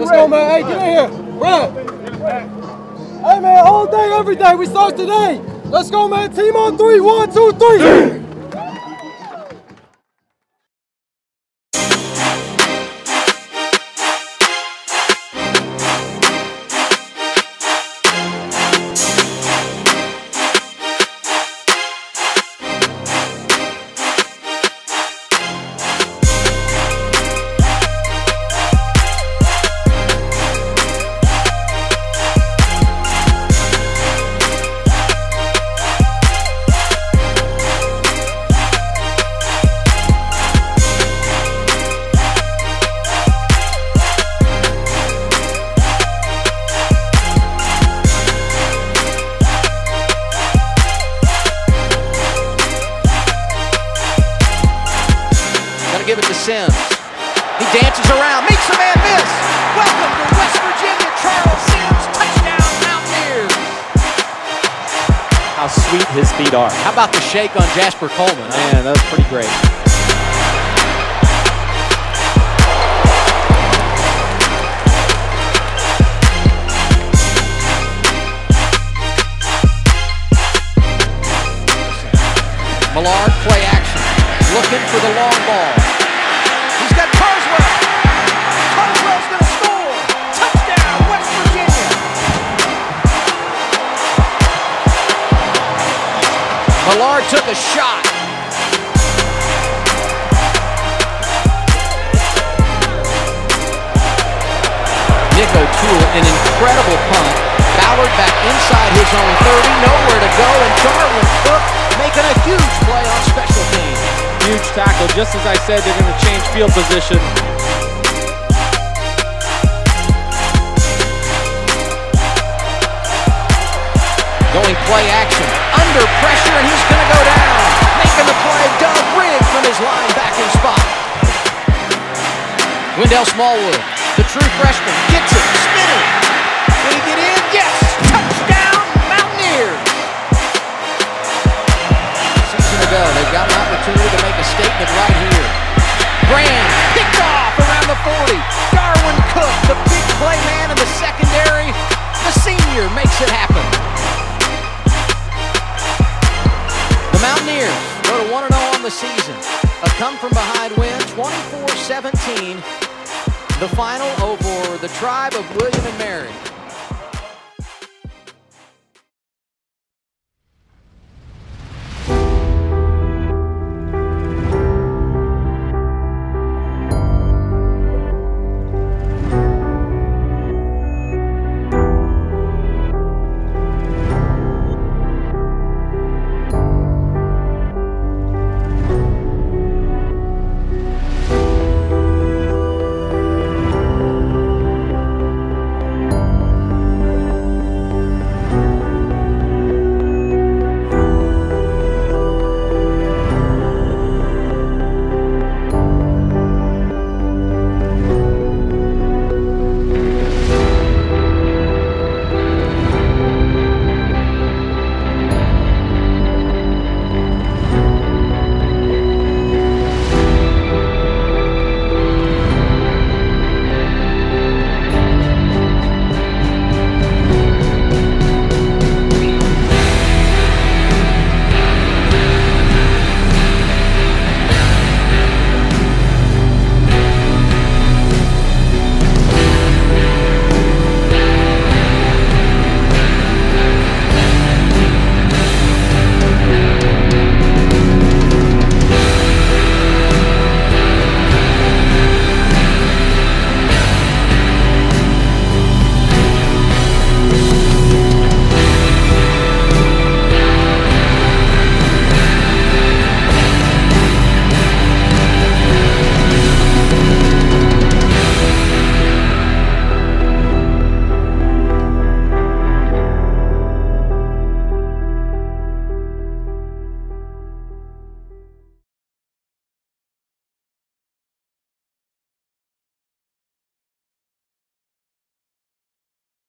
Let's go, man. Hey, get in here. Right. Hey, man, all day, every day. We start today. Let's go, man. Team on three. One, two, three. Gonna give it to Sims. He dances around, makes a man miss. Welcome to West Virginia, Charles Sims. Touchdown, Mountaineers. how sweet his feet are. How about the shake on Jasper Coleman? Man, that was pretty great. Millard, play action. Looking for the long ball. Millard took a shot. Nick O'Toole, an incredible punt. Ballard back inside his own 30, nowhere to go, and Darwin Cook making a huge play on special teams. Huge tackle. Just as I said, they're going to change field position. Going play action, Wendell Smallwood, the true freshman, gets it, spinning. Did he get in? Yes! Touchdown, Mountaineers! Season ago, they've got an opportunity to make a statement right here. Brand picked off around the 40. Darwin Cook, the big play man in the secondary. The senior makes it happen. The Mountaineers go to 1 0 on the season. A come from behind win, 24 17. The final over the tribe of William and Mary.